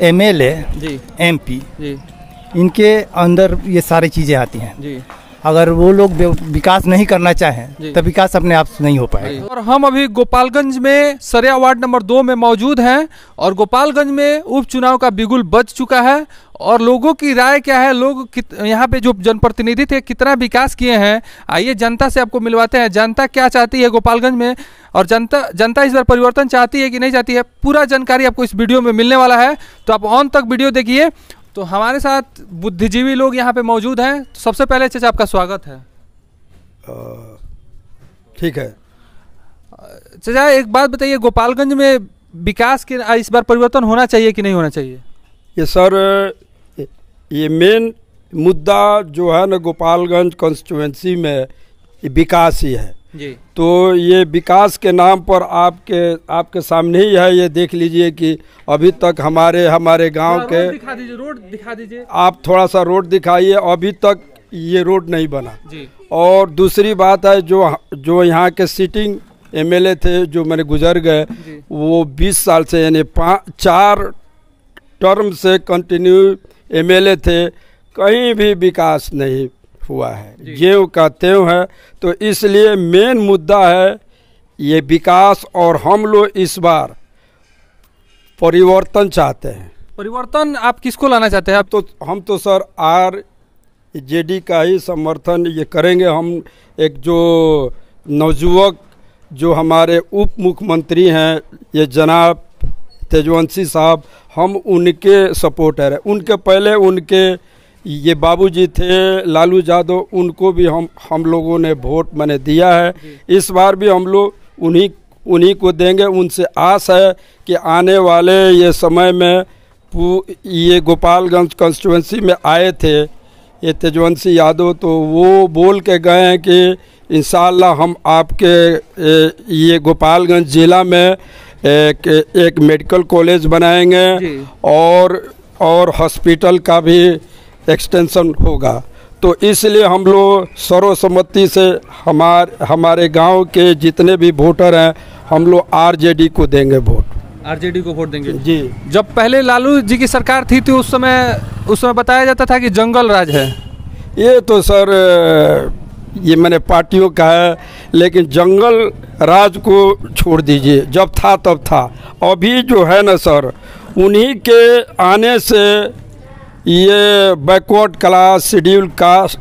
MLA जी। MP जी। इनके अंदर ये सारी चीज़ें आती हैं। जी। अगर वो लोग विकास नहीं करना चाहें तो विकास अपने आप से नहीं हो पाएगा। और हम अभी गोपालगंज में सरिया वार्ड नंबर दो में मौजूद हैं और गोपालगंज में उपचुनाव का बिगुल बच चुका है और लोगों की राय क्या है? लोग यहाँ पे जो जनप्रतिनिधि थे कितना विकास किए हैं? आइए जनता से आपको मिलवाते हैं। जनता क्या चाहती है गोपालगंज में? और जनता जनता इस बार परिवर्तन चाहती है कि नहीं चाहती है? पूरा जानकारी आपको इस वीडियो में मिलने वाला है। तो आप ऑन तक वीडियो देखिए। तो हमारे साथ बुद्धिजीवी लोग यहाँ पे मौजूद हैं। तो सबसे पहले चाचा आपका स्वागत है। ठीक है। चाचा एक बात बताइए गोपालगंज में विकास के इस बार परिवर्तन होना चाहिए कि नहीं होना चाहिए? ये सर ये मेन मुद्दा जो है ना गोपालगंज कॉन्स्टिट्यूंसी में विकास ही है। जी। तो ये विकास के नाम पर आपके आपके सामने ही है ये देख लीजिए कि अभी तक हमारे हमारे गाँव के दिखा दीजिए रोड दिखा दीजिए। आप थोड़ा सा रोड दिखाइए अभी तक ये रोड नहीं बना। जी। और दूसरी बात है जो जो यहाँ के सिटिंग एमएलए थे जो मैंने गुजर गए वो 20 साल से यानी पाँच चार टर्म से कंटिन्यू एमएलए थे कहीं भी विकास नहीं। हुआ है। ज्यों का त्यों है तो इसलिए मेन मुद्दा है ये विकास और हम लोग इस बार परिवर्तन चाहते हैं। परिवर्तन आप किसको लाना चाहते हैं? आप तो हम तो सर आर जेडी का ही समर्थन ये करेंगे। हम एक जो नवजुवक जो हमारे उप मुख्यमंत्री हैं ये जनाब तेजवंशी साहब हम उनके सपोर्टर हैं। उनके पहले उनके ये बाबूजी थे लालू यादव उनको भी हम हम लोगों ने वोट मैंने दिया है। इस बार भी हम लोग उन्हीं उन्हीं को देंगे। उनसे आस है कि आने वाले ये समय में पू- ये गोपालगंज कॉन्स्टिट्यूंसी में आए थे ये तेजवंशी यादव तो वो बोल के गए हैं कि इन हम आपके ये गोपालगंज ज़िला में एक एक मेडिकल कॉलेज बनाएँगे और और हॉस्पिटल का भी एक्सटेंशन होगा। तो इसलिए हम लोग सर्वसम्मति से हमार हमारे गाँव के जितने भी वोटर हैं हम लोग आरजेडी को देंगे वोट आरजेडी को वोट देंगे? जी। जब पहले लालू जी की सरकार थी तो उस समय उस समय बताया जाता था कि जंगल राज है। ये तो सर ये मैंने पार्टियों का है लेकिन जंगल राज को छोड़ दीजिए। जब था तब था। अभी जो है ना सर उन्हीं के आने से ये backward class schedule caste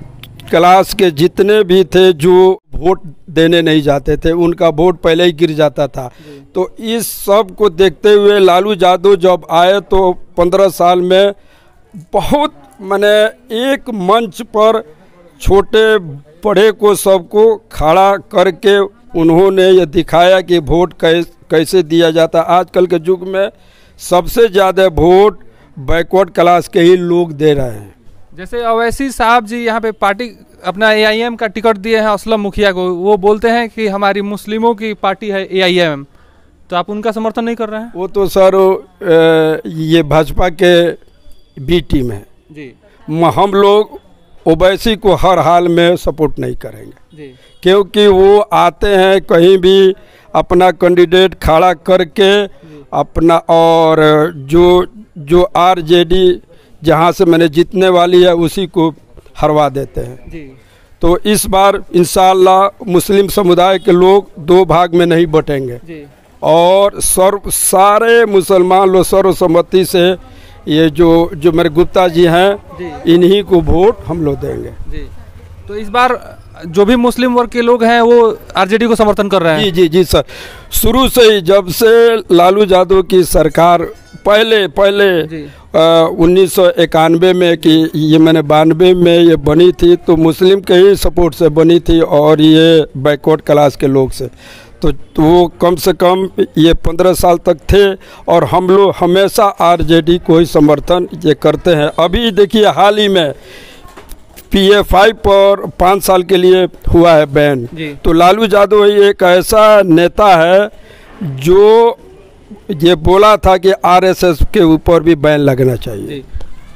class के जितने भी थे जो वोट देने नहीं जाते थे उनका वोट पहले ही गिर जाता था। तो इस सबको देखते हुए लालू यादव जब आए तो पंद्रह साल में बहुत मैंने एक मंच पर छोटे बड़े को सबको खड़ा करके उन्होंने ये दिखाया कि वोट कैस, दिया जाता। आजकल के युग में सबसे ज़्यादा वोट बैकवर्ड क्लास के ही लोग दे रहे हैं। जैसे अवैसी साहब जी यहाँ पे पार्टी अपना एआईएम का टिकट दिए हैं असलम मुखिया को। वो बोलते हैं कि हमारी मुस्लिमों की पार्टी है एआईएम तो आप उनका समर्थन नहीं कर रहे हैं? वो तो सर ये भाजपा के बी टीम है। जी। हम लोग ओवैसी को हर हाल में सपोर्ट नहीं करेंगे। जी। क्योंकि वो आते हैं कहीं भी अपना कैंडिडेट खड़ा करके अपना और जो जो आरजेडी जहाँ से मैंने जीतने वाली है उसी को हरवा देते हैं। जी। तो इस बार इंशाल्लाह मुस्लिम समुदाय के लोग दो भाग में नहीं बटेंगे। जी। और सर्व सारे मुसलमान लोग सर्वसम्मति से ये जो जो मेरे गुप्ता जी हैं इन्हीं को वोट हम लोग देंगे। जी। तो इस बार जो भी मुस्लिम वर्ग के लोग हैं वो आरजेडी को समर्थन कर रहे हैं। जी जी जी सर। शुरू से ही जब से लालू यादव की सरकार पहले पहले उन्नीस सौ इक्यानवे में कि ये मैंने बानवे में ये बनी थी तो मुस्लिम के ही सपोर्ट से बनी थी और ये बैकवर्ड क्लास के लोग से। तो, तो वो कम से कम ये पंद्रह साल तक थे और हम लोग हमेशा आरजेडी को ही समर्थन ये करते हैं। अभी देखिए हाल ही में पी ए फाइव पर पाँच साल के लिए हुआ है बैन। तो लालू यादव एक ऐसा नेता है जो ये बोला था कि आरएसएस के ऊपर भी बैन लगना चाहिए।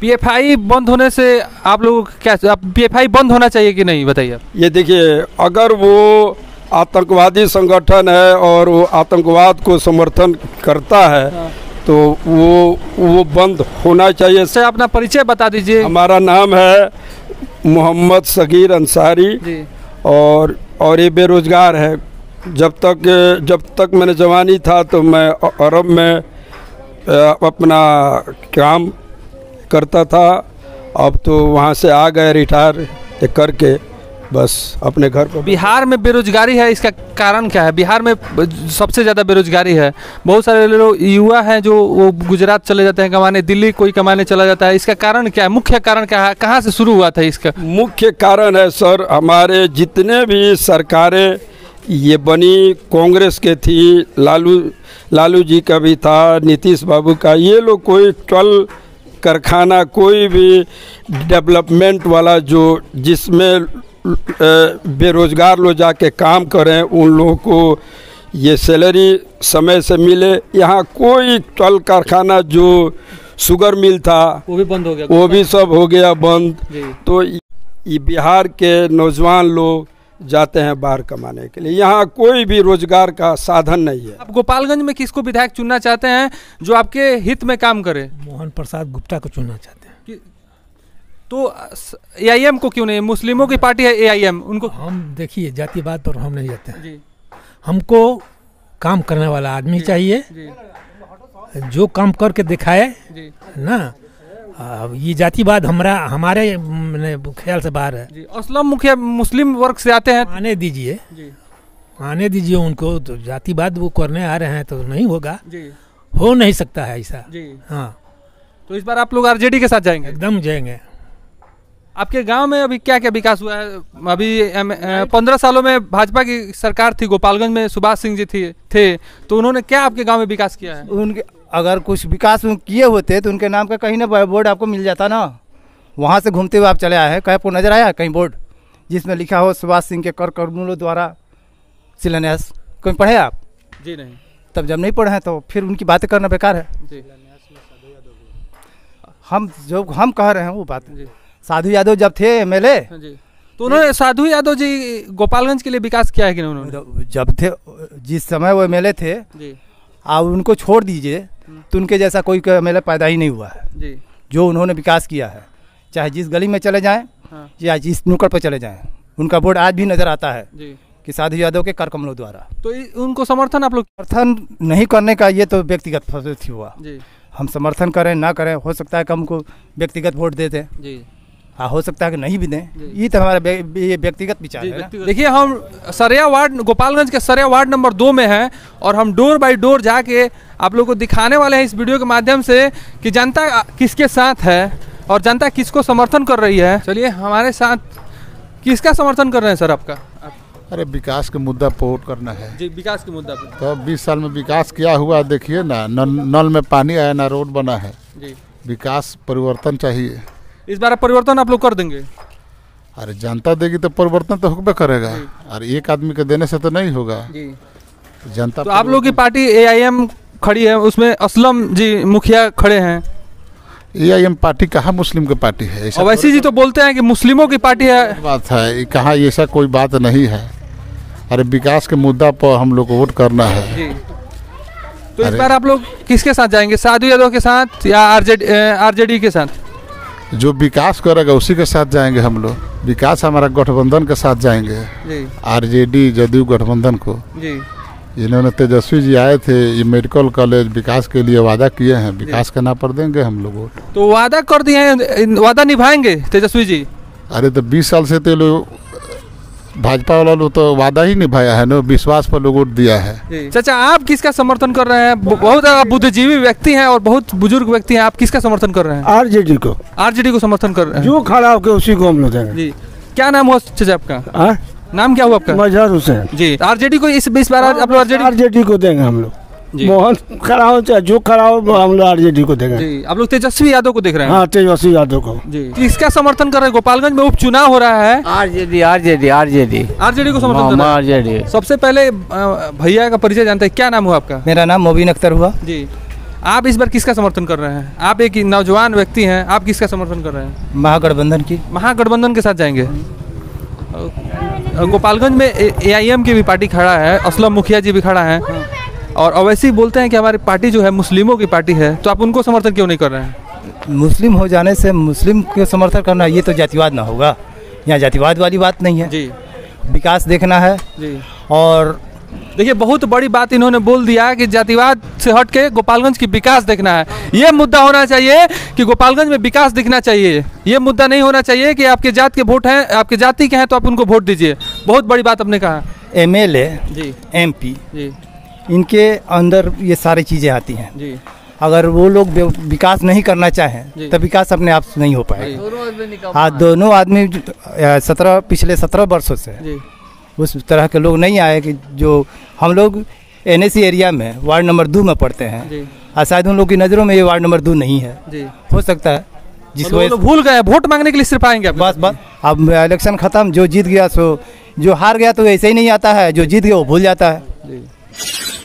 पीएफआई बंद होने से आप लोग क्या पीएफआई बंद होना चाहिए कि नहीं बताइए ये देखिए अगर वो आतंकवादी संगठन है और वो आतंकवाद को समर्थन करता है तो वो वो बंद होना चाहिए। से अपना परिचय बता दीजिए। हमारा नाम है मोहम्मद सगीर अंसारी और और ये बेरोज़गार है। जब तक जब तक मैंने जवानी था तो मैं अरब में अपना काम करता था। अब तो वहाँ से आ गए रिटायर करके। बस अपने घर पर बिहार में बेरोजगारी है इसका कारण क्या है? बिहार में सबसे ज़्यादा बेरोजगारी है। बहुत सारे लोग युवा हैं जो वो गुजरात चले जाते हैं कमाने दिल्ली कोई कमाने चला जाता है। इसका कारण क्या है? मुख्य कारण क्या है? कहाँ से शुरू हुआ था इसका? मुख्य कारण है सर हमारे जितने भी सरकारें ये बनी कांग्रेस के थी लालू लालू जी का भी था नीतीश बाबू का ये लोग कोई टल कारखाना कोई भी डेवलपमेंट वाला जो जिसमें बेरोजगार लोग जाके काम करें उन लोगों को ये सैलरी समय से मिले। यहाँ कोई टल कारखाना जो शुगर मिल था वो भी बंद हो गया। वो भी सब हो गया बंद। तो ये बिहार के नौजवान लोग जाते हैं बाहर कमाने के लिए। यहाँ कोई भी रोज़गार का साधन नहीं है। आप गोपालगंज में किसको विधायक चुनना चाहते हैं जो आपके हित में काम करे? मोहन प्रसाद गुप्ता को चुनना चाहते हैं। कि- तो एआईएम को क्यों नहीं? मुस्लिमों की पार्टी है एआईएम उनको हम देखिए जातिवाद पर हम नहीं जाते हैं। हमको काम करने वाला आदमी चाहिए। जी। काम करके दिखाए ना ये जातिवाद हमारा हमारे ख्याल से बाहर है। असलम मुखिया मुस्लिम वर्ग से आते हैं। आने दीजिए। आने दीजिए उनको तो जातिवाद वो करने आ रहे हैं तो नहीं होगा। हो नहीं सकता है ऐसा। हाँ। तो इस बार आप लोग आरजेडी के साथ जाएँगे? एकदम जाएँगे। आपके गाँव में अभी क्या क्या विकास हुआ है? अभी पंद्रह सालों में भाजपा की सरकार थी गोपालगंज में सुभाष सिंह जी थी थे तो उन्होंने क्या आपके गाँव में विकास किया है? उनके अगर कुछ विकास किए होते तो उनके नाम का कहीं ना बोर्ड आपको मिल जाता ना। वहाँ से घूमते हुए आप चले आए हैं। कहीं आपको नज़र आया कहीं बोर्ड? जिसमें लिखा हो सुभाष सिंह के कर कर्मूलों द्वारा शिलान्यास। कहीं पढ़े आप? जी नहीं। तब जब नहीं पढ़े हैं तो फिर उनकी बातें करना बेकार है। जी। हम जो हम कह रहे हैं वो बात जी। साधु यादव जब थे एम एल जी। तो उन्होंने साधु यादव जी गोपालगंज के लिए विकास किया है कि नहीं उन्होंने? जब थे जिस समय वो एमएलए थे आप उनको छोड़ दीजिए तो उनके जैसा कोई एमएलए पैदा ही नहीं हुआ है। जी। जो उन्होंने विकास किया है चाहे जिस गली में चले जाएँ हाँ। या जिस नुक्कड़ पर चले जाएँ उनका बोर्ड आज भी नज़र आता है जी। कि साधु यादव के कर कमलों द्वारा। तो उनको समर्थन आप लोग समर्थन नहीं करने का ये तो व्यक्तिगत हुआ। जी। हम समर्थन करें ना करें हो सकता है कि हमको व्यक्तिगत वोट दे दें। जी। हाँ हो सकता है कि नहीं भी दें। ये तो हमारा ये व्यक्तिगत विचार है देखिए हम सरिया वार्ड गोपालगंज के सरिया वार्ड नंबर दो में हैं और हम डोर बाय डोर जाके आप लोगों को दिखाने वाले हैं इस वीडियो के माध्यम से कि जनता किसके साथ है और जनता किसको समर्थन कर रही है। चलिए हमारे साथ किसका समर्थन कर रहे हैं सर आपका? आप, अरे विकास के मुद्दा पर वोट करना है। जी विकास के मुद्दा पे। तो बीस साल में विकास किया हुआ देखिए ना नल, नल में पानी आया ना रोड बना है। जी। विकास परिवर्तन चाहिए। इस बार परिवर्तन आप लोग कर देंगे। अरे जनता देगी तो परिवर्तन तो होबे करेगा। और एक आदमी के देने से तो नहीं होगा। जी। जनता तो आप लोग की पार्टी एआईएम खड़ी है उसमें असलम जी मुखिया खड़े हैं। ए आई एम पार्टी कहाँ मुस्लिम की पार्टी है? ऐसा अवैसी जी तो बोलते हैं कि मुस्लिमों की पार्टी है। बात है कहाँ ऐसा कोई बात नहीं है। अरे विकास के मुद्दा पर हम लोग को वोट करना है। जी। तो इस बार आप लोग किसके साथ जाएँगे? साधु यादव के साथ या आरजेडी आरजेडी के साथ? जो विकास करेगा उसी के साथ जाएँगे हम लोग। विकास हमारा गठबंधन के साथ जाएँगे। जे। आरजेडी जदयू गठबंधन को। जी। इन्होंने तेजस्वी जी आए थे ये मेडिकल कॉलेज विकास के लिए वादा किए हैं। विकास के नाम पर देंगे हम लोग तो वादा कर दिए हैं वादा निभाएँगे तेजस्वी जी? अरे तो बीस साल से तो लोग भाजपा वाला लोग तो वादा ही निभाया है ना विश्वास पर लोग वोट दिया है। चाचा आप किसका समर्थन कर रहे हैं? बहुत बुद्धिजीवी व्यक्ति हैं और बहुत बुज़ुर्ग व्यक्ति हैं आप किसका समर्थन कर रहे हैं? आरजेडी को। आरजेडी को समर्थन कर रहे हैं। जो खड़ा होकर उसी को हम लोग जी। क्या नाम हुआ चाचा आपका? हाँ? नाम क्या हुआ आपका? मजहर हुसैन। जी आरजेडी को इस बीस बार आप लोग आरजेडी को देंगे हम लोग। मोहन खड़ा हो चाहे जो खड़ा हो हम लोग आरजेडी को देंगे। जी आप लोग तेजस्वी यादव को देख रहे हैं। हाँ तेजस्वी यादव को। जी किसका समर्थन कर रहे हैं? गोपालगंज में उपचुनाव हो रहा है। RJD RJD RJD. आरजेडी को समर्थन कर रहे हैं। आरजेडी। सबसे पहले भैया का परिचय जानते हैं। क्या नाम हुआ आपका? मेरा नाम मोबिन अख्तर हुआ। जी। आप इस बार किसका समर्थन कर रहे हैं? आप एक नौजवान व्यक्ति हैं आप किसका समर्थन कर रहे हैं? महागठबंधन की। महागठबंधन के साथ जाएँगे। गोपालगंज में ए आई एम की भी पार्टी खड़ा है असलम मुखिया जी भी खड़ा है। और अवैसी बोलते हैं कि हमारी पार्टी जो है मुस्लिमों की पार्टी है तो आप उनको समर्थन क्यों नहीं कर रहे हैं? मुस्लिम हो जाने से मुस्लिम के समर्थन करना ये तो जातिवाद ना होगा। यहाँ जातिवाद वाली बात नहीं है। जी। विकास देखना है। जी। और देखिए बहुत बड़ी बात इन्होंने बोल दिया कि जातिवाद से हट के गोपालगंज की विकास देखना है। ये मुद्दा होना चाहिए कि गोपालगंज में विकास दिखना चाहिए। ये मुद्दा नहीं होना चाहिए कि आपके जात के वोट हैं आपके जाति के हैं तो आप उनको वोट दीजिए। बहुत बड़ी बात आपने कहा। M L A ji. M P ji. इनके अंदर ये सारी चीज़ें आती हैं। जी। अगर वो लोग विकास नहीं करना चाहें तो विकास अपने आप से नहीं हो पाएगा। हाँ दोनों आदमी सत्रह पिछले सत्रह वर्षों से जी। उस तरह के लोग नहीं आए कि जो हम लोग एन एरिया में वार्ड नंबर दो में पढ़ते हैं। और शायद उन लोग की नज़रों में ये वार्ड नंबर दो नहीं है। जी। हो सकता है जिस वजह लोग भूल गए वोट मांगने के लिए सिर्फ़ आएँगे बस बस। अब इलेक्शन खत्म जो जीत गया सो जो हार गया तो ऐसे ही नहीं आता है जो जीत गया वो भूल जाता है। you